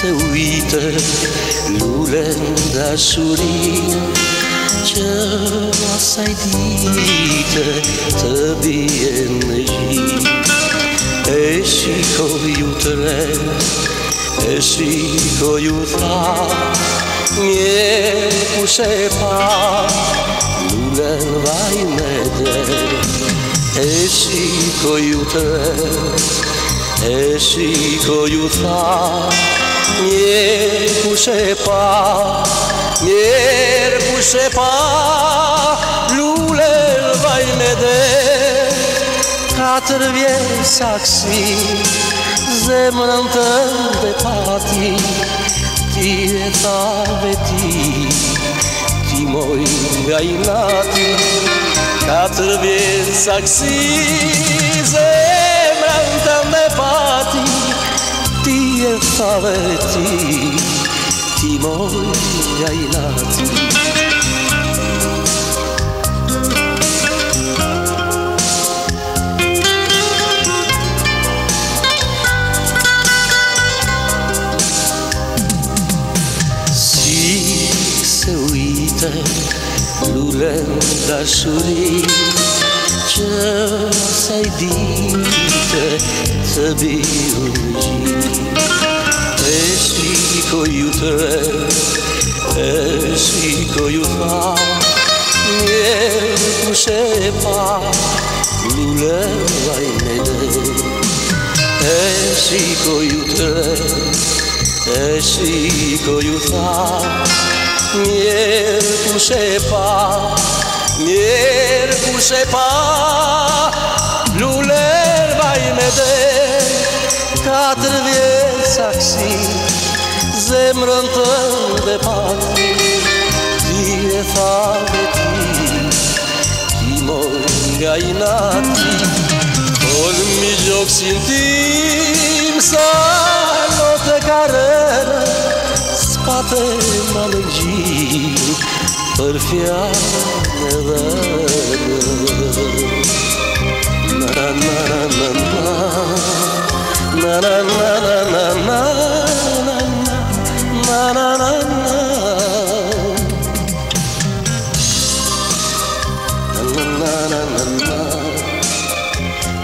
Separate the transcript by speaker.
Speaker 1: se uită l'ulendașurin Ce masai dite tăbie neji Ești coiutre, ești coiuta Mie pușepa, lulen vai mede Ești coiutre, ești coiuta Miercușepa, Miercușepa, lulel vaine de Katr vjesaksi, zemrën të dhe pati Ti e ta veti, ti moj nga i nati Katr vjesaksi, zemrën të dhe pati iertareti timoi yailati Si se uită lulândașurii Ce o să-i dite să birugi kojutrę też i kojutra nie potrzeba ulewaj mnie też i kojutrę też i nie potrzeba nie potrzeba ulewaj mnie Katr wie saksi Zemrën të dhe pati Ti e thave ti Ti moj nga i nati. Kol mi gjoksin tim Sa lot e karere Spate ma në gjim Për fjallë dhe na na na na